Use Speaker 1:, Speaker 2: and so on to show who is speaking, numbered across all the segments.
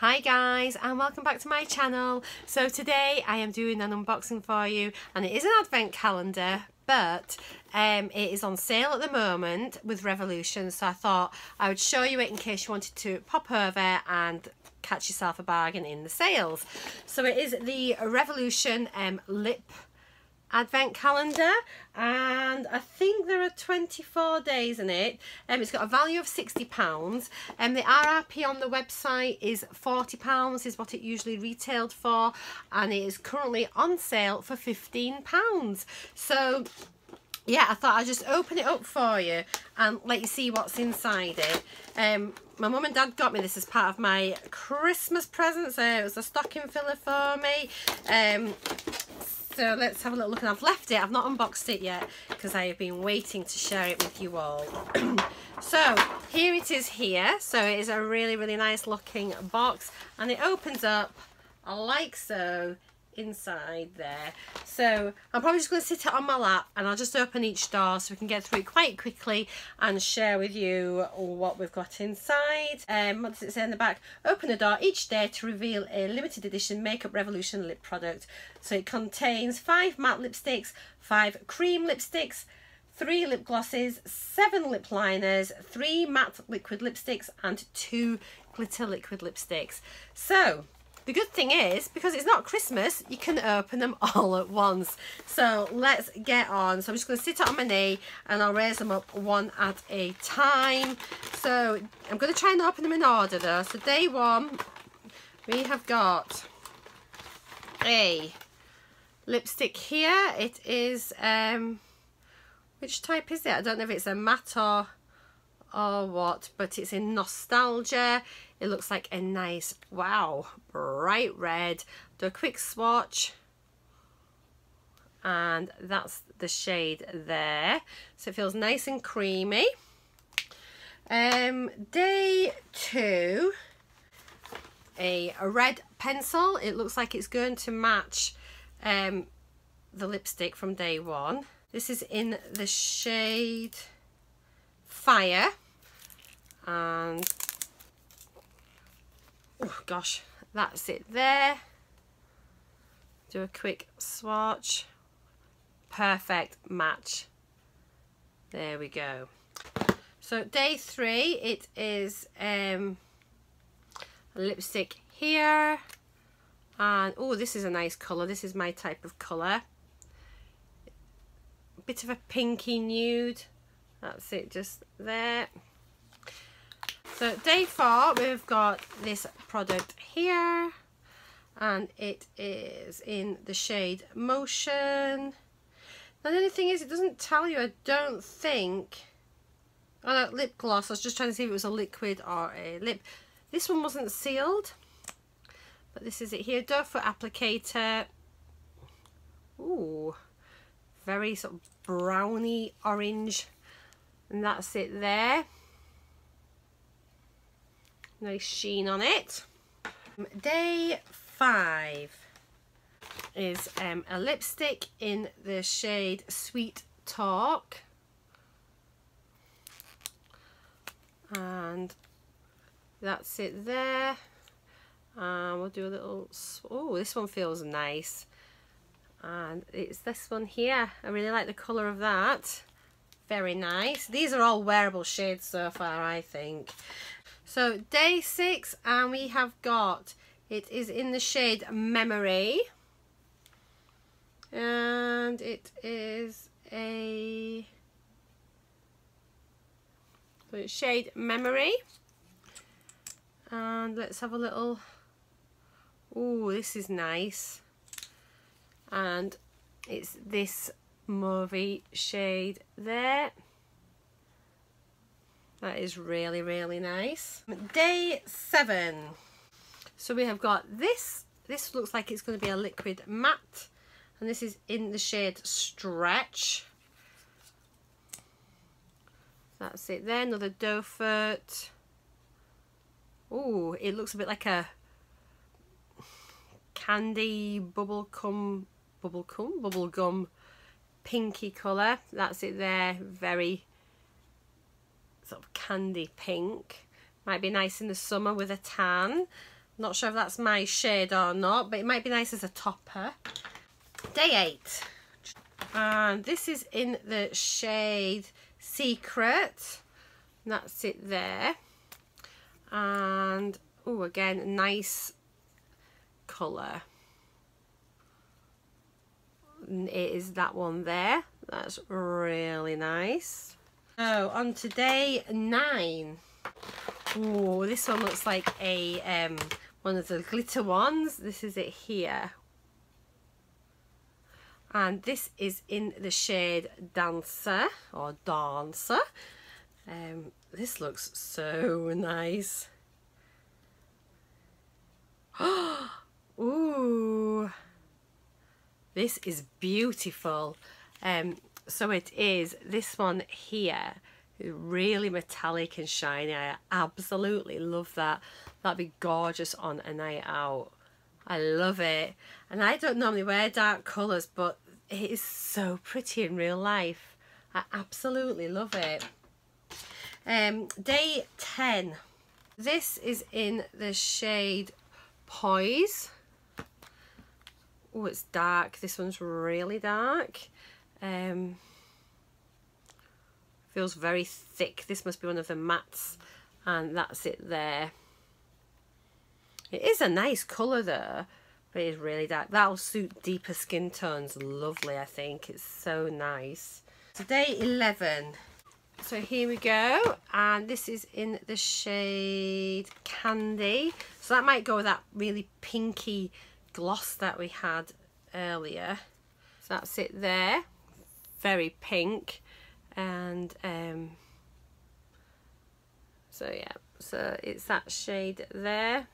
Speaker 1: Hi guys and welcome back to my channel. So today I am doing an unboxing for you and it is an advent calendar but um, it is on sale at the moment with Revolution so I thought I would show you it in case you wanted to pop over and catch yourself a bargain in the sales. So it is the Revolution um, lip advent calendar and I think there are 24 days in it. Um, it's got a value of 60 pounds. And the RRP on the website is 40 pounds is what it usually retailed for and it is currently on sale for 15 pounds. So yeah I thought I'd just open it up for you and let you see what's inside it. Um my mum and dad got me this as part of my Christmas present so it was a stocking filler for me. Um so let's have a little look. And I've left it. I've not unboxed it yet because I have been waiting to share it with you all. So here it is here. So it is a really really nice looking box and it opens up like so inside there. So I'm probably just going to sit it on my lap and I'll just open each door so we can get through it quite quickly and share with you what we've got inside. Um, what does it say in the back? Open the door each day to reveal a limited edition Makeup Revolution lip product. So it contains five matte lipsticks five cream lipsticks three lip glosses, seven lip liners, three matte liquid lipsticks and two glitter liquid lipsticks. So the good thing is, because it's not Christmas, you can open them all at once. So let's get on. So I'm just going to sit on my knee and I'll raise them up one at a time. So I'm going to try and open them in order though. So day one, we have got a lipstick here. It is, um, which type is it? I don't know if it's a matte or or what but it's in nostalgia it looks like a nice wow bright red. Do a quick swatch. And that's the shade there. So it feels nice and creamy. Um day two a, a red pencil. It looks like it's going to match um the lipstick from day one. This is in the shade fire. And oh gosh. That's it there. Do a quick swatch. Perfect match. There we go. So day three it is um, a lipstick here. And oh this is a nice colour. This is my type of colour. Bit of a pinky nude. That's it just there so day four we've got this product here. And it is in the shade motion. Now the only thing is it doesn't tell you I don't think. Oh no, lip gloss. I was just trying to see if it was a liquid or a lip. This one wasn't sealed. But this is it here. Doe foot applicator. Ooh, very sort of browny orange. And that's it there nice sheen on it. Day five is um, a lipstick in the shade sweet talk. And that's it there. And we'll do a little oh this one feels nice. And it's this one here. I really like the colour of that. Very nice. These are all wearable shades so far I think so day six and we have got it is in the shade memory. And it is a shade memory. And let's have a little oh this is nice. And it's this mauvey shade there that is really really nice. Day seven. So we have got this. This looks like it's going to be a liquid matte and this is in the shade stretch. That's it there another doe foot. Oh it looks a bit like a candy bubble gum bubble gum bubble gum pinky colour. That's it there very sort of candy pink might be nice in the summer with a tan Not sure if that's my shade or not, but it might be nice as a topper. Day 8. And this is in the shade Secret. And that's it there. And, oh, again, nice colour. It is that one there. That's really nice. So, on to day 9. Oh, this one looks like a um, one of the glitter ones. This is it here. And this is in the shade Dancer or Dancer. Um, this looks so nice. Ooh, this is beautiful. Um, so it is this one here really metallic and shiny. I absolutely love that. That'd be gorgeous on a night out. I love it. And I don't normally wear dark colours, but it is so pretty in real life. I absolutely love it. Um, day 10. This is in the shade Poise. Oh, it's dark. This one's really dark. Um, feels very thick. This must be one of the mattes and that's it there. It is a nice colour though but it is really dark. That'll suit deeper skin tones. Lovely I think. It's so nice. Today 11 so here we go and this is in the shade candy. So that might go with that really pinky gloss that we had earlier. So that's it there very pink and um, so yeah so it's that shade there.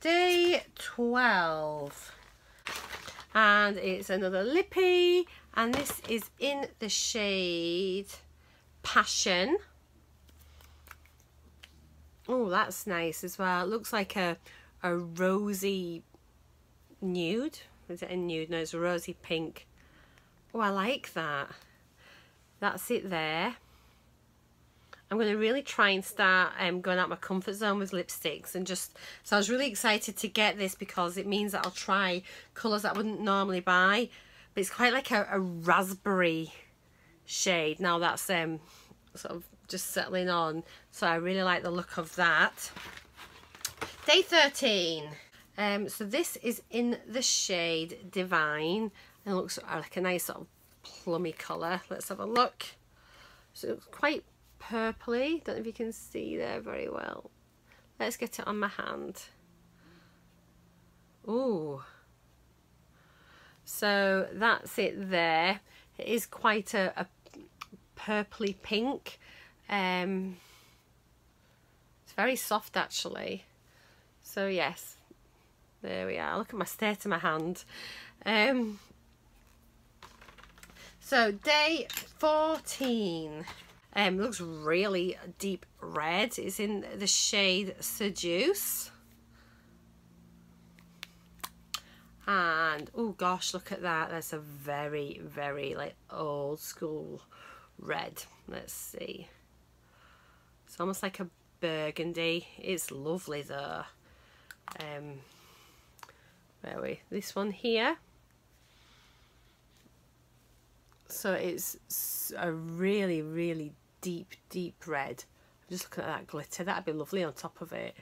Speaker 1: Day 12 and it's another lippy. And this is in the shade passion. Oh that's nice as well. It looks like a a rosy nude. Is it a nude? No it's a rosy pink Oh, I like that. That's it there. I'm going to really try and start um, going out my comfort zone with lipsticks and just so I was really excited to get this because it means that I'll try colours that I wouldn't normally buy but it's quite like a, a raspberry shade now that's um sort of just settling on so I really like the look of that day 13 um so this is in the shade divine it looks like a nice sort of plummy colour. Let's have a look. So it's quite purpley. Don't know if you can see there very well. Let's get it on my hand. Ooh. So that's it there. It is quite a, a purpley pink. Um, it's very soft actually. So yes, there we are. Look at my state of my hand. Um, so day 14 um, looks really deep red. It's in the shade Seduce. And, oh gosh, look at that. That's a very, very like old school red. Let's see. It's almost like a burgundy. It's lovely though. Um, where are we? This one here so it's a really really deep deep red. I'm just looking at that glitter. That'd be lovely on top of it.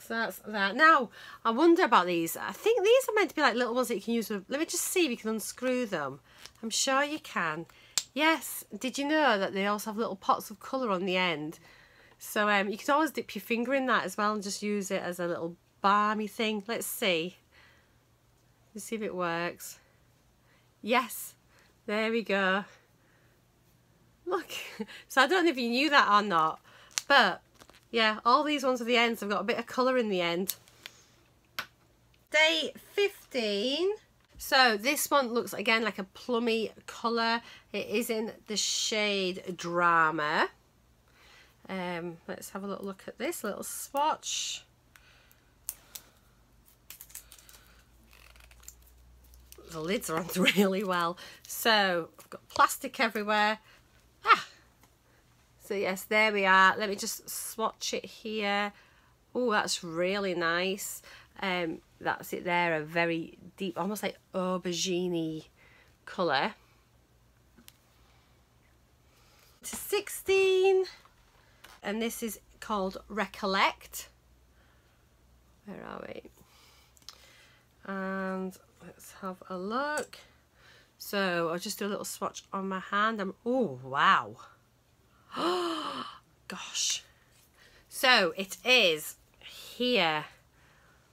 Speaker 1: So that's that. Now I wonder about these. I think these are meant to be like little ones that you can use with let me just see if you can unscrew them. I'm sure you can. Yes. Did you know that they also have little pots of colour on the end? So um, you could always dip your finger in that as well and just use it as a little balmy thing. Let's see. Let's see if it works Yes, there we go. Look, so I don't know if you knew that or not, but yeah, all these ones at the ends have got a bit of colour in the end. Day 15. So this one looks again like a plummy colour. It is in the shade Drama. Um, let's have a little look at this little swatch. The lids are on really well. So I've got plastic everywhere. Ah, So yes, there we are. Let me just swatch it here. Oh, that's really nice. Um, that's it there, a very deep, almost like aubergine colour. To 16, and this is called Recollect. Where are we? And let's have a look. So I'll just do a little swatch on my hand. I'm, oh, wow. Gosh. So it is here.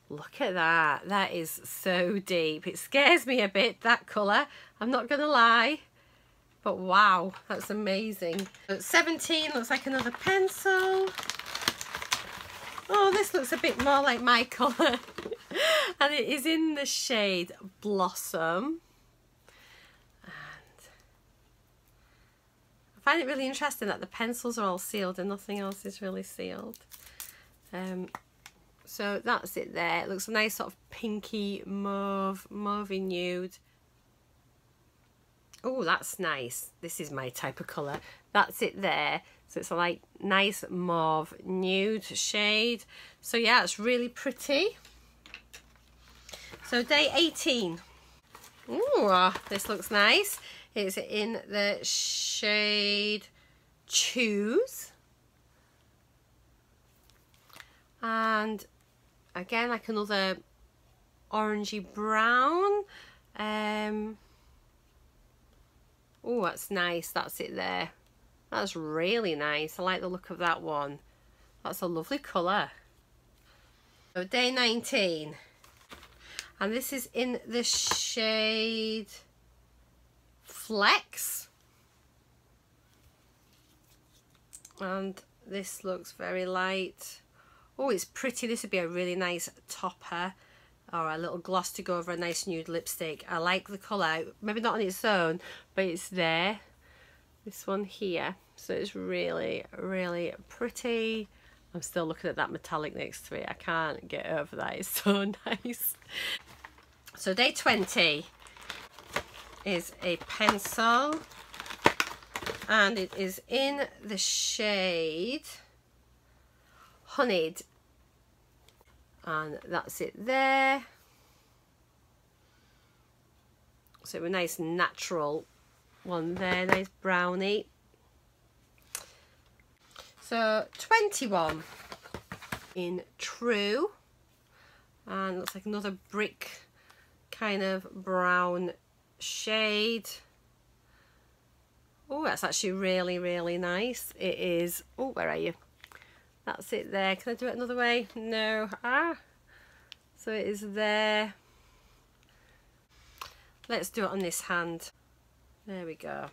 Speaker 1: Look at that. That is so deep. It scares me a bit, that colour. I'm not to lie. But wow, that's amazing. 17 looks like another pencil. Oh, this looks a bit more like my colour. and it is in the shade Blossom. I find it really interesting that the pencils are all sealed and nothing else is really sealed. Um, so that's it there. It looks a nice sort of pinky mauve, mauve nude. Oh, that's nice. This is my type of colour. That's it there. So it's a like nice mauve nude shade. So yeah, it's really pretty. So day 18. Ooh, this looks nice. It's in the shade Choose. And again, like another orangey brown. Um, oh, that's nice. That's it there. That's really nice. I like the look of that one. That's a lovely colour. So day 19. And this is in the shade flex. And this looks very light. Oh it's pretty. This would be a really nice topper or a little gloss to go over a nice nude lipstick. I like the colour. Maybe not on its own but it's there. This one here. So it's really really pretty. I'm still looking at that metallic next to it. I can't get over that. It's so nice so day 20 is a pencil and it is in the shade Honeyed. And that's it there. So a nice natural one there nice brownie so 21 in true. And looks like another brick kind of brown shade. Oh, that's actually really, really nice. It is. Oh, where are you? That's it there. Can I do it another way? No. Ah. So it is there. Let's do it on this hand. There we go.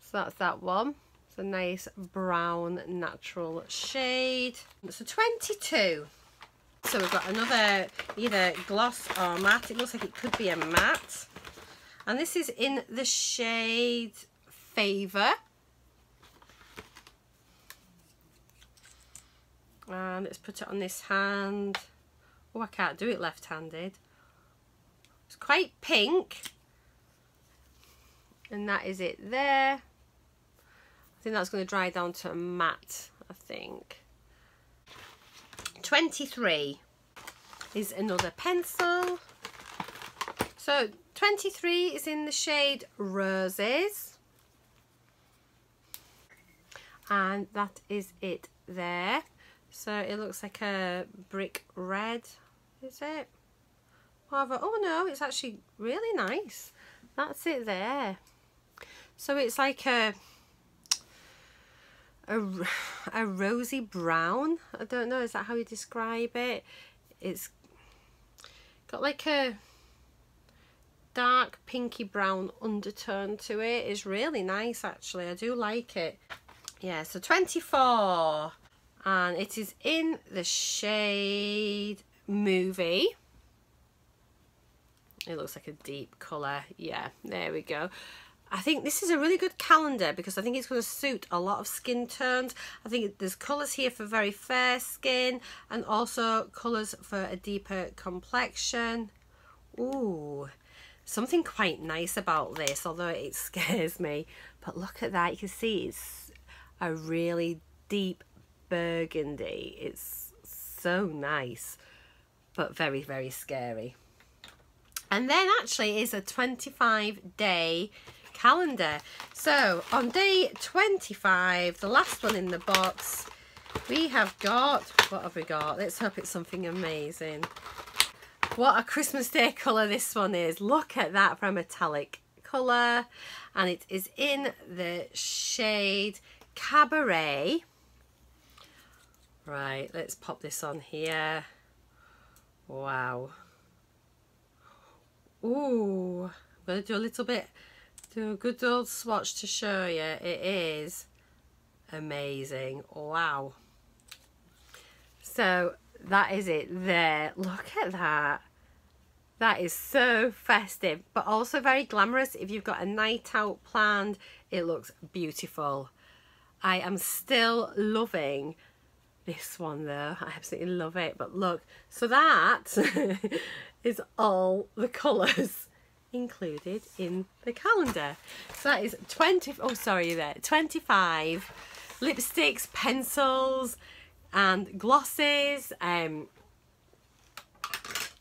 Speaker 1: So that's that one. It's a nice brown natural shade. So 22. So we've got another either gloss or matte. It looks like it could be a matte and this is in the shade Favour. And let's put it on this hand. Oh, I can't do it left-handed. It's quite pink. And that is it there. I think that's going to dry down to a matte, I think. 23 is another pencil. So 23 is in the shade Roses. And that is it there. So it looks like a brick red, is it? Oh no, it's actually really nice. That's it there. So it's like a, a, a rosy brown. I don't know, is that how you describe it? It's got like a dark pinky brown undertone to it. it is really nice actually I do like it yeah so 24 and it is in the shade movie it looks like a deep colour yeah there we go I think this is a really good calendar because I think it's going to suit a lot of skin tones. I think there's colours here for very fair skin and also colours for a deeper complexion. Ooh, something quite nice about this, although it scares me. But look at that, you can see it's a really deep burgundy. It's so nice, but very, very scary. And then actually is a 25 day calendar. So on day 25, the last one in the box, we have got, what have we got? Let's hope it's something amazing. What a Christmas Day colour this one is. Look at that for a metallic colour. And it is in the shade Cabaret. Right, let's pop this on here. Wow. Ooh, I'm going to do a little bit, do a good old swatch to show you. It is amazing. Wow. So that is it there. Look at that. That is so festive, but also very glamorous. If you've got a night out planned, it looks beautiful. I am still loving this one though. I absolutely love it. But look, so that is all the colours included in the calendar. So that is 20, oh sorry there, 25 lipsticks, pencils and glosses. Um,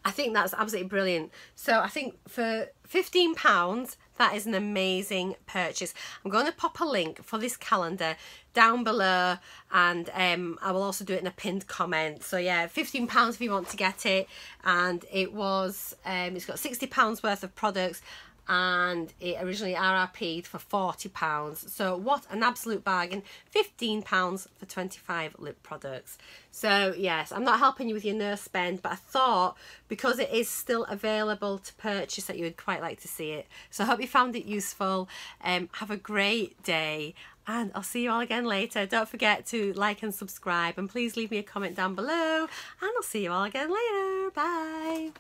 Speaker 1: I think that's absolutely brilliant. So I think for £15, that is an amazing purchase. I'm going to pop a link for this calendar down below and um, I will also do it in a pinned comment. So yeah, £15 if you want to get it. And it was, um, it's got £60 worth of products and it originally RRP'd for £40. So what an absolute bargain. £15 for 25 lip products. So yes, I'm not helping you with your nurse spend, but I thought because it is still available to purchase that you would quite like to see it. So I hope you found it useful. Um, have a great day and I'll see you all again later. Don't forget to like and subscribe and please leave me a comment down below and I'll see you all again later. Bye.